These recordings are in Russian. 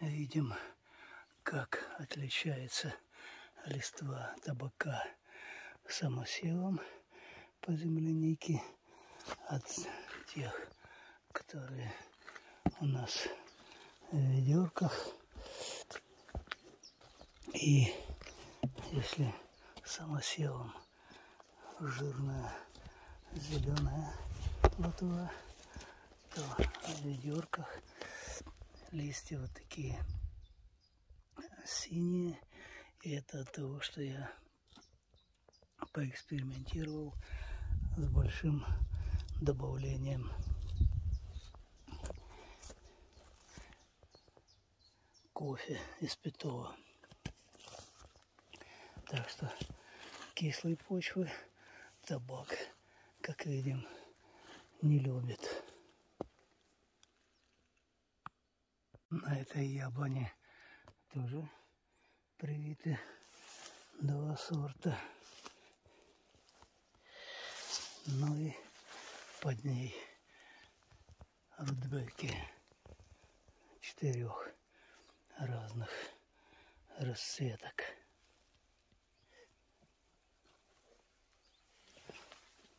видим, как отличается листва табака самосевом по землянике от тех, которые у нас в ведерках. И если самосевом жирная зеленая лотва, то в ведерках листья вот такие синие. И это от того, что я поэкспериментировал с большим добавлением кофе из питого. Так что кислые почвы табак, как видим, не любит. На этой яблоне тоже привиты два сорта. Ну и под ней рудбеки четырех разных расцветок.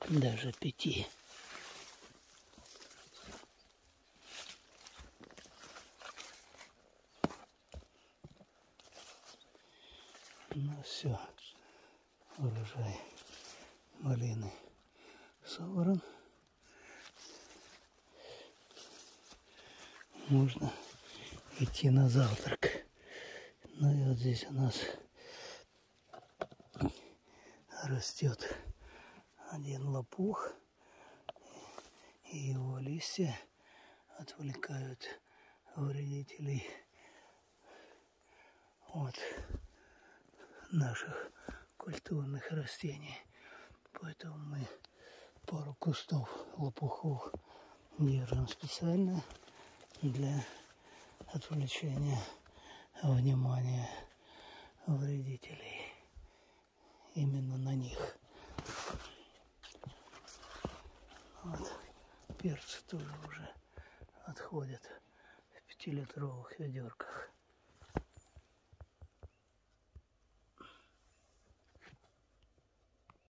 Даже пяти. Ну все, урожай малины собран. Можно идти на завтрак. Ну и вот здесь у нас растет один лопух, и его листья отвлекают вредителей от наших культурных растений. Поэтому мы пару кустов лопухов держим специально для отвлечения внимания вредителей именно на них. Вот. Перцы тоже уже отходят в пятилитровых ведерках.